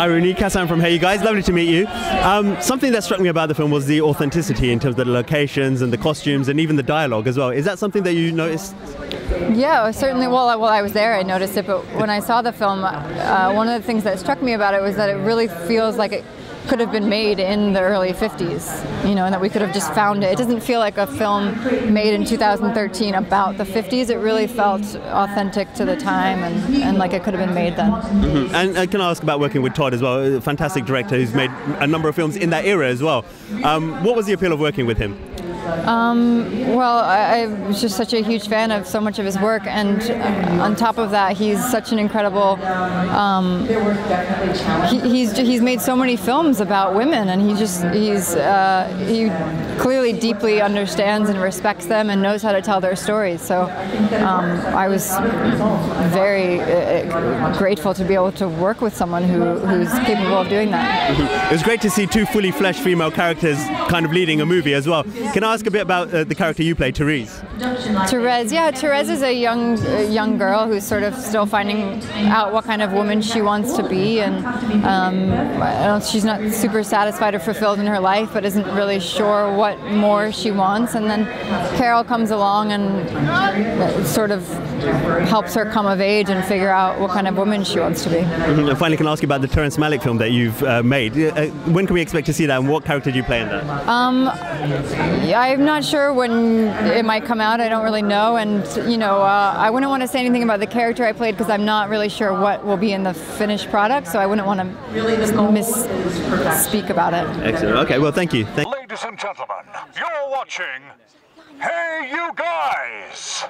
Hi, Rooney. Cassam from Hey You Guys. Lovely to meet you. Um, something that struck me about the film was the authenticity in terms of the locations and the costumes and even the dialogue as well. Is that something that you noticed? Yeah, certainly. Well, while I was there, I noticed it. But when I saw the film, uh, one of the things that struck me about it was that it really feels like it could have been made in the early 50s, you know, and that we could have just found it. It doesn't feel like a film made in 2013 about the 50s. It really felt authentic to the time and, and like it could have been made then. Mm-hmm. And uh, can I ask about working with Todd as well? A fantastic director who's made a number of films in that era as well. Um, what was the appeal of working with him? Um, well, I, I, was just such a huge fan of so much of his work, and on top of that, he's such an incredible. Um, he, he's he's made so many films about women, and he just he's uh, he clearly deeply understands and respects them and knows how to tell their stories. So um, I was very uh, grateful to be able to work with someone who, who's capable of doing that. It was great to see two fully fleshed female characters kind of leading a movie as well. Can I ask a bit about uh, the character you play, Therese? Therese, yeah, Therese is a young young girl who's sort of still finding out what kind of woman she wants to be, and um, she's not super satisfied or fulfilled in her life, but isn't really sure what more she wants. And then Carol comes along and sort of helps her come of age and figure out what kind of woman she wants to be. Mm-hmm. And finally, can I ask you about the Terrence Malick film that you've uh, made? Uh, when can we expect to see that, and what character do you play in that? Um, I'm not sure when it might come out. I don't really know, and you know, uh, I wouldn't want to say anything about the character I played because I'm not really sure what will be in the finished product. So I wouldn't want to misspeak about it. Excellent. Okay. Well, thank you. Thank Ladies and gentlemen, you're watching Hey You Guys!